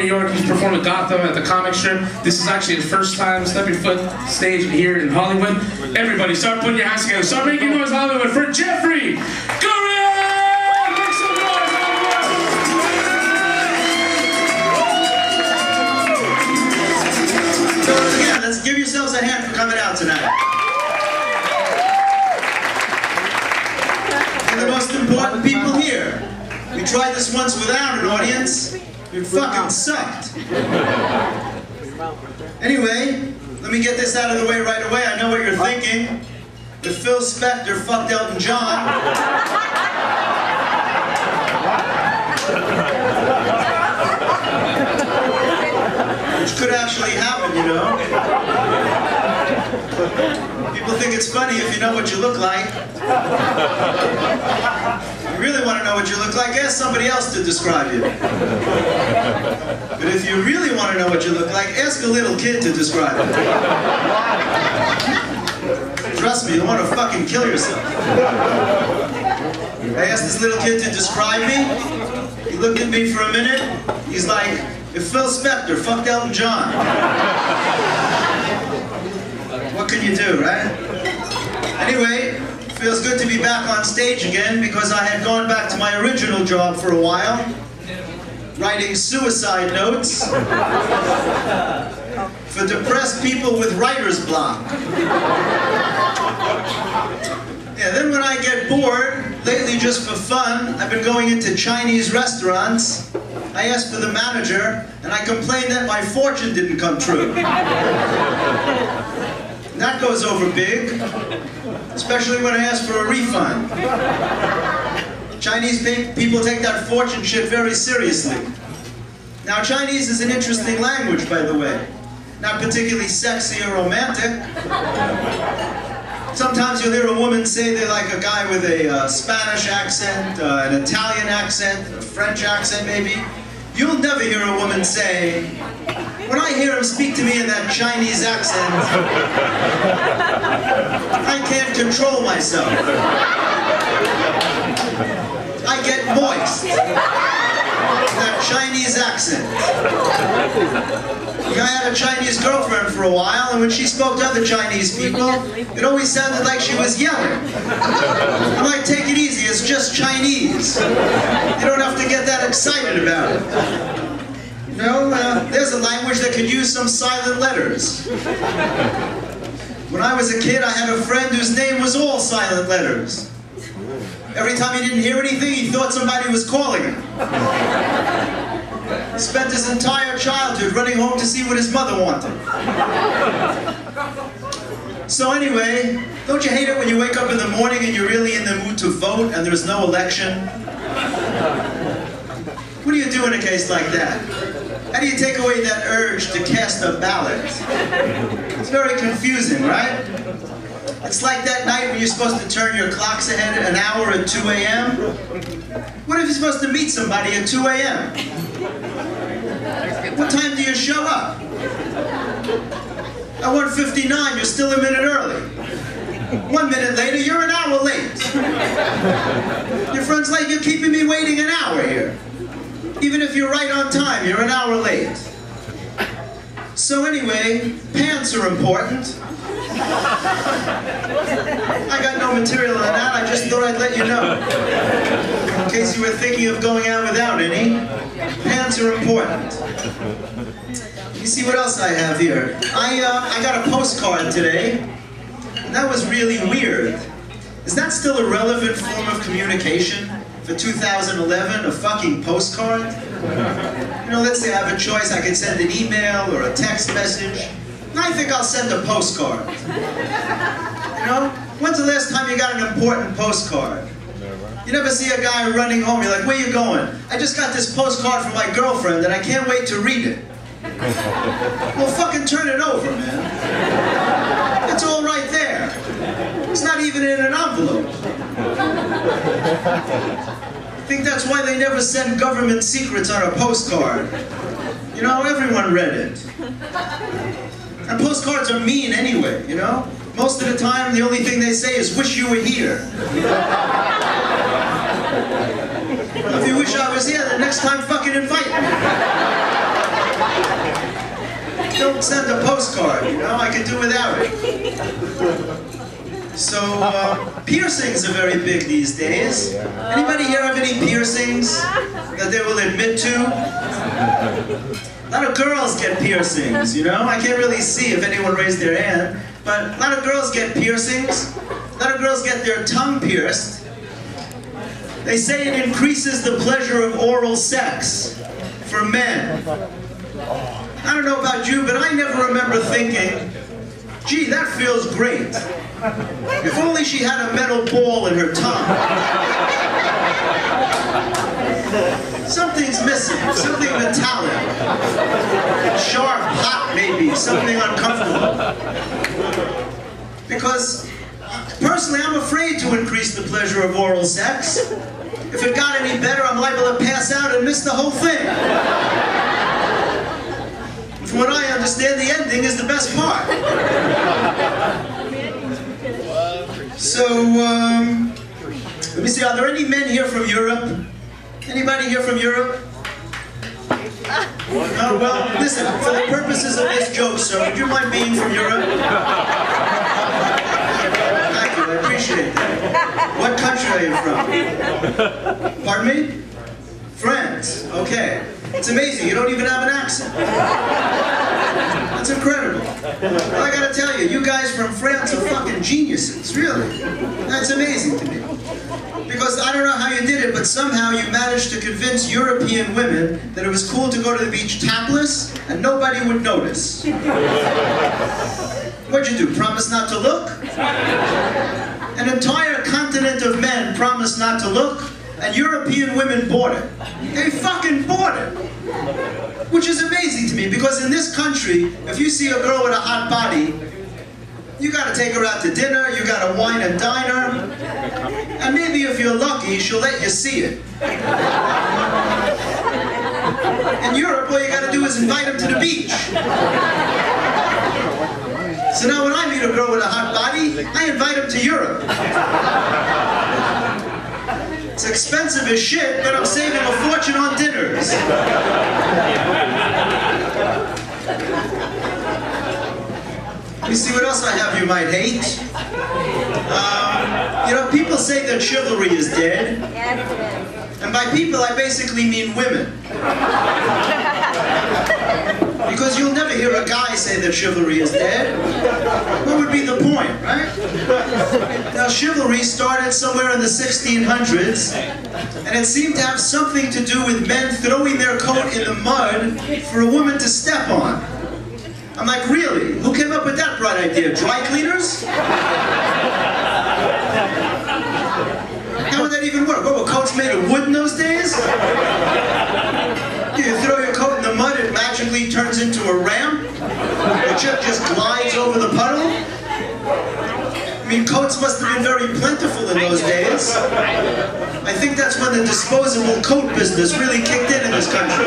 New York. He's performed at Gotham at the comic strip. This is actually his first time stepping foot stage here in Hollywood. Everybody, start putting your hands together. Start making noise, Hollywood, for Jeffrey Gurian, let's give yourselves a hand for coming out tonight. The most important people here. We tried this once without an audience. It fucking sucked. Anyway, let me get this out of the way right away. I know what you're thinking. If Phil Spector fucked Elton John, which could actually happen, you know. People think it's funny if you know what you look like. Really want to know what you look like, ask somebody else to describe you. But if you really want to know what you look like, ask a little kid to describe you. Trust me, you want to fucking kill yourself. I asked this little kid to describe me. He looked at me for a minute. He's like, if Phil Spector fucked Elton John. What can you do, right? Anyway, feels good to be back on stage again because I had gone back to my original job for a while, writing suicide notes for depressed people with writer's block. Yeah, then when I get bored, lately just for fun, I've been going into Chinese restaurants. I ask for the manager, and I complain that my fortune didn't come true. Goes over big, especially when I ask for a refund. Chinese people take that fortune shit very seriously. Now, Chinese is an interesting language, by the way. Not particularly sexy or romantic. Sometimes you'll hear a woman say they like a guy with a uh, Spanish accent, uh, an Italian accent, a French accent maybe. You'll never hear a woman say, when I hear him speak to me in that Chinese accent, I can't control myself. I get moist. That Chinese accent. I had a Chinese girlfriend for a while, and when she spoke to other Chinese people, it always sounded like she was yelling. I'm like, take it easy, it's just Chinese. You don't have to get that excited about it. No, uh, there's a language that could use some silent letters. When I was a kid, I had a friend whose name was all silent letters. Every time he didn't hear anything, he thought somebody was calling him. He spent his entire childhood running home to see what his mother wanted. So anyway, don't you hate it when you wake up in the morning and you're really in the mood to vote and there's no election? What do you do in a case like that? How do you take away that urge to cast a ballot? It's very confusing, right? It's like that night when you're supposed to turn your clocks ahead an hour at 2 a.m. What if you're supposed to meet somebody at 2 a.m.? What time do you show up? At 1.59, you're still a minute early. One minute later, you're an hour late. Your friend's like, you're keeping me waiting an hour here. Even if you're right on time, you're an hour late. So anyway, pants are important. I got no material on that, I just thought I'd let you know. In case you were thinking of going out without any, pants are important. You see what else I have here? I, uh, I got a postcard today, that was really weird. Is that still a relevant form of communication for 2011, a fucking postcard? You know, let's say I have a choice, I could send an email or a text message. And I think I'll send a postcard. You know? When's the last time you got an important postcard? You never see a guy running home, you're like, where you going? I just got this postcard from my girlfriend and I can't wait to read it. well, fucking turn it over, man. It's all right there. It's not even in an envelope. I think that's why they never send government secrets on a postcard. You know, everyone read it. And postcards are mean anyway, you know? Most of the time, the only thing they say is, wish you were here. If you wish I was here, the next time fucking invite me. Don't send a postcard, you know, I could do without it. So, uh, piercings are very big these days. Anybody here have any piercings that they will admit to? A lot of girls get piercings, you know? I can't really see if anyone raised their hand, but a lot of girls get piercings. A lot of girls get their tongue pierced. They say it increases the pleasure of oral sex for men. I don't know about you, but I never remember thinking, gee, that feels great. If only she had a metal ball in her tongue. Something's missing, something metallic. Sharp, hot maybe, something uncomfortable. Because personally I'm afraid to increase the pleasure of oral sex. If it got any better, I'm liable to pass out and miss the whole thing. From what I understand, the ending is the best part. So, um, let me see, are there any men here from Europe? Anybody here from Europe? No, well, listen, for the purposes of this joke, sir, would you mind being from Europe? Thank you, I appreciate that. What country are you from? Pardon me? France, okay. It's amazing, you don't even have an accent. That's incredible. Well, I gotta tell you, you guys from France are fucking geniuses, really. That's amazing to me. Because I don't know how you did it, but somehow you managed to convince European women that it was cool to go to the beach topless and nobody would notice. What'd you do, promise not to look? An entire continent of men promised not to look, and European women bought it. They fucking bought it. Which is amazing to me, because in this country, if you see a girl with a hot body, you gotta take her out to dinner, you gotta wine and dine her, and maybe if you're lucky, she'll let you see it. In Europe, all you gotta do is invite them to the beach. So now when I meet a girl with a hot body, I invite them to Europe. It's expensive as shit, but I'm saving a fortune on dinners. You see what else I have you might hate. Um, you know, people say that chivalry is dead. Yes, it is. And by people, I basically mean women. Because you'll never hear a guy say that chivalry is dead. What would be the point, right? Now, chivalry started somewhere in the 1600s, and it seemed to have something to do with men throwing their coat in the mud for a woman to step on. I'm like, really? Who came up with that bright idea? Dry cleaners? How would that even work? What, were coats made of wood in those days? You throw magically turns into a ramp? The chip just glides over the puddle? I mean, coats must have been very plentiful in those days. I think that's when the disposable coat business really kicked in in this country.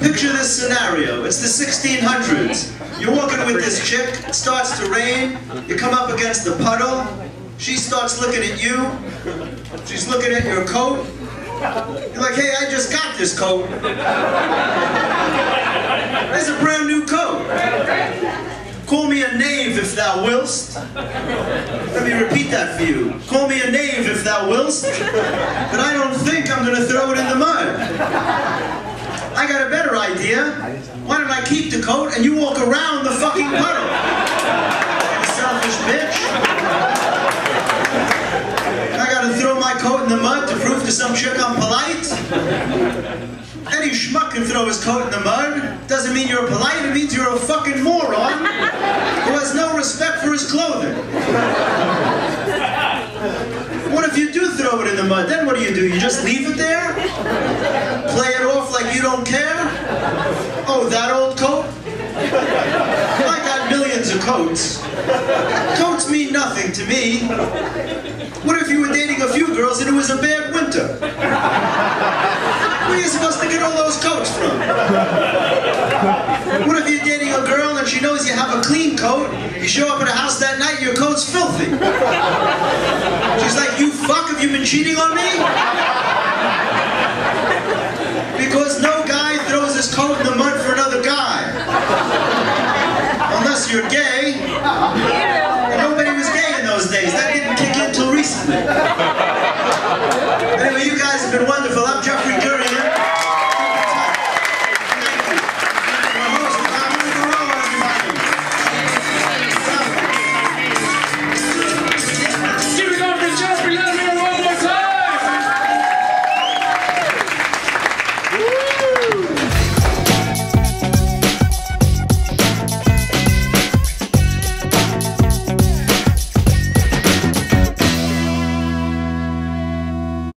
Picture this scenario. It's the 1600s. You're walking with this chick, it starts to rain, you come up against the puddle, she starts looking at you, she's looking at your coat. You're like, hey, I just got this coat. It's a brand new coat. Call me a knave if thou willst. Let me repeat that for you. Call me a knave if thou willst. But I don't think I'm going to throw it in the mud. I got a better idea. Why don't I keep the coat and you walk around some chick I'm polite? Any schmuck can throw his coat in the mud. Doesn't mean you're polite, it means you're a fucking moron who has no respect for his clothing. What if you do throw it in the mud? Then what do you do? You just leave it there? Play it off like you don't care? Oh, that old coat? I got millions of coats. Coats mean nothing to me. What if you were dating a girls and it was a bad winter? Where are you supposed to get all those coats from? What if you're dating a girl and she knows you have a clean coat, you show up at her house that night, your coat's filthy. She's like, you fuck, have you been cheating on me?